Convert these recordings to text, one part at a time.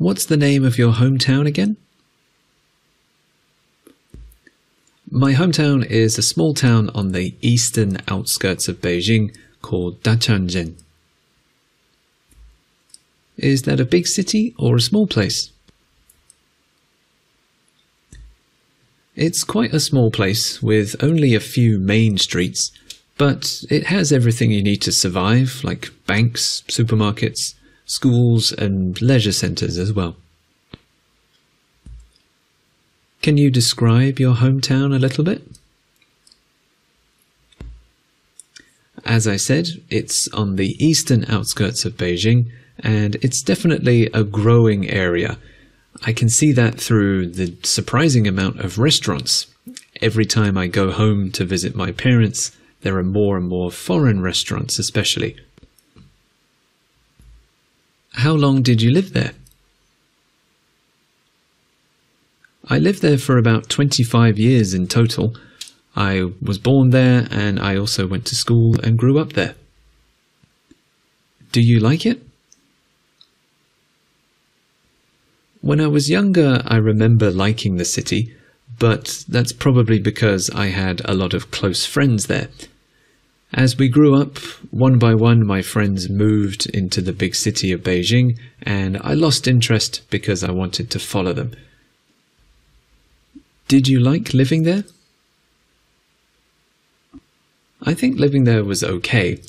What's the name of your hometown again? My hometown is a small town on the eastern outskirts of Beijing called Dachangzhen. Is that a big city or a small place? It's quite a small place with only a few main streets, but it has everything you need to survive, like banks, supermarkets, schools, and leisure centres as well. Can you describe your hometown a little bit? As I said, it's on the eastern outskirts of Beijing, and it's definitely a growing area. I can see that through the surprising amount of restaurants. Every time I go home to visit my parents, there are more and more foreign restaurants, especially. How long did you live there? I lived there for about 25 years in total. I was born there and I also went to school and grew up there. Do you like it? When I was younger, I remember liking the city, but that's probably because I had a lot of close friends there. As we grew up, one by one my friends moved into the big city of Beijing, and I lost interest because I wanted to follow them. Did you like living there? I think living there was okay.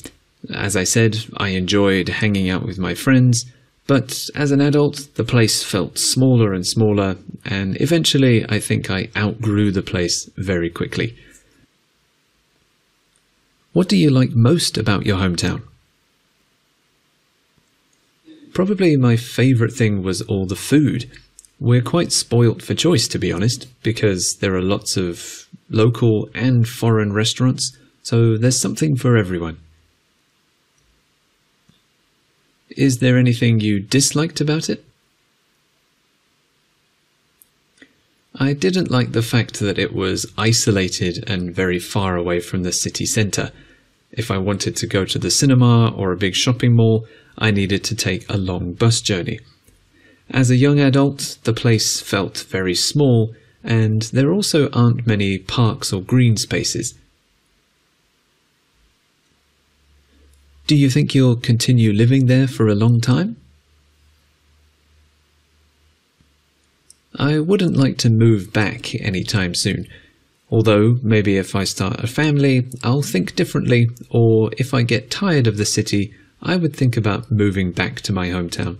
As I said, I enjoyed hanging out with my friends, but as an adult, the place felt smaller and smaller, and eventually I think I outgrew the place very quickly. What do you like most about your hometown? Probably my favourite thing was all the food. We're quite spoilt for choice, to be honest, because there are lots of local and foreign restaurants, so there's something for everyone. Is there anything you disliked about it? I didn't like the fact that it was isolated and very far away from the city centre. If I wanted to go to the cinema or a big shopping mall, I needed to take a long bus journey. As a young adult, the place felt very small, and there also aren't many parks or green spaces. Do you think you'll continue living there for a long time? I wouldn't like to move back anytime soon. Although, maybe if I start a family, I'll think differently, or if I get tired of the city, I would think about moving back to my hometown.